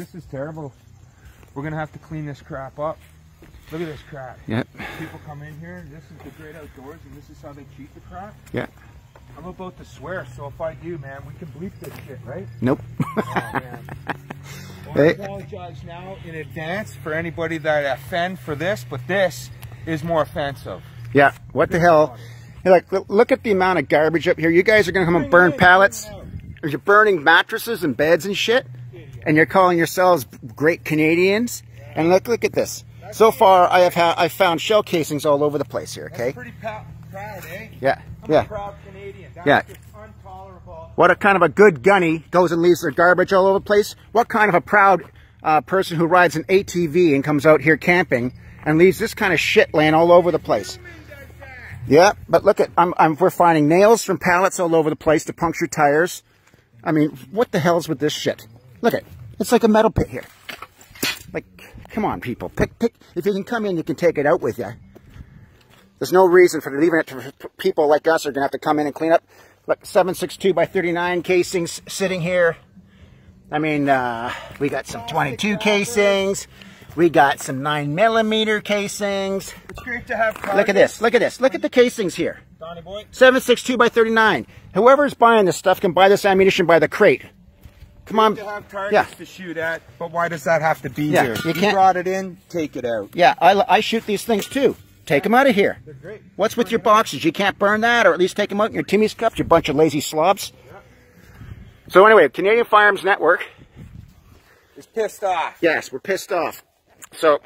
this is terrible. We're gonna have to clean this crap up. Look at this crap. Yep. People come in here, this is the great outdoors, and this is how they treat the crap. Yeah. I'm about to swear, so if I do, man, we can bleep this shit, right? Nope. Oh, man. Well, I apologize now in advance for anybody that I offend for this, but this is more offensive. yeah. What the hell? Like, look- look at the amount of garbage up here. You guys are gonna come and burn pallets. You're burning mattresses and beds and shit, and you're calling yourselves great Canadians. And look, look at this. So far, I have had I found shell casings all over the place here. That's Okay. pretty proud, eh? Yeah. I'm Yeah. a proud Canadian. That's Yeah. What a kind of a good gunny goes and leaves their garbage all over the place? What kind of a proud uh, person who rides an ATV and comes out here camping and leaves this kind of shit laying all over the place? Yeah, but look at I'm, I'm we're finding nails from pallets all over the place to puncture tires. I mean, what the hell's with this shit? Look at it. it's like a metal pit here. Like, come on, people, pick pick. If you can come in, you can take it out with you. There's no reason for leaving it to people like us are gonna have to come in and clean up. Look, 762 by 39 casings sitting here. I mean, uh, we got some 22 casings. We got some 9 millimeter casings. It's great to have Look at this. Look at this. Look at the casings here. Donny boy. 762 by 39. Whoever's buying this stuff can buy this ammunition by the crate. Come on. To have targets Yeah. to shoot at, but why does that have to be Yeah, here? you You, brought it in, take it out. Yeah, I, I shoot these things too. Take them out of here. They're great. What's with your boxes? You can't burn that, or at least take them out in your Timmy's cups, you bunch of lazy slobs. So anyway, Canadian Firearms Network. It's pissed off. Yes, we're pissed off. So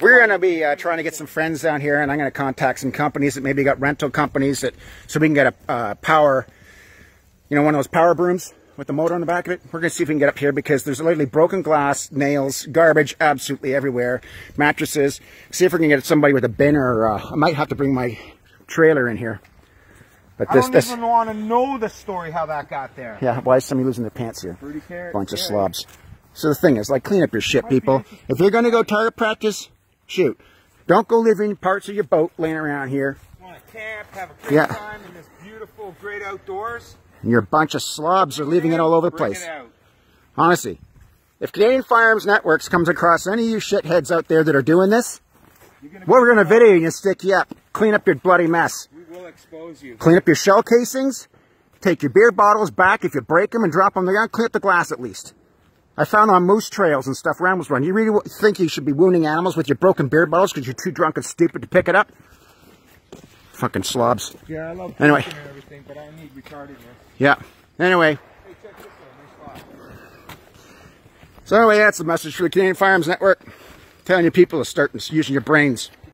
we're going to be uh, trying to get some friends down here, and I'm going to contact some companies that maybe got rental companies that so we can get a uh, power, you know, one of those power brooms with the motor on the back of it. We're going to see if we can get up here because there's literally broken glass, nails, garbage absolutely everywhere, mattresses. See if we can get somebody with a bin, or uh, I might have to bring my trailer in here. But I this, don't this, even want to know the story how that got there. yeah. Why is somebody losing their pants here? Carrot. bunch of slobs. So the thing is, like, clean up your shit, people. If you're going to go target practice, shoot. Don't go leaving parts of your boat laying around here. Want to camp, have a great Yeah. time in this beautiful, great outdoors. And your bunch of slobs are leaving it all over the place. Honestly. If Canadian Firearms Networks comes across any of you shitheads out there that are doing this, You're gonna we're going to video you and stick you up. Clean up your bloody mess. We will expose you. Clean up your shell casings. Take your beer bottles back if you break them and drop them on the ground. Clean up the glass at least. I found on moose trails and stuff Ramos run. You really think you should be wounding animals with your broken beer bottles because you're too drunk and stupid to pick it up? Fucking slobs. Yeah, I love Anyway. and everything, but I need retardedness. Yeah. Anyway. Hey, check this out. Nice. So anyway, that's the message for the Canadian Firearms Network. Telling you people to start using your brains.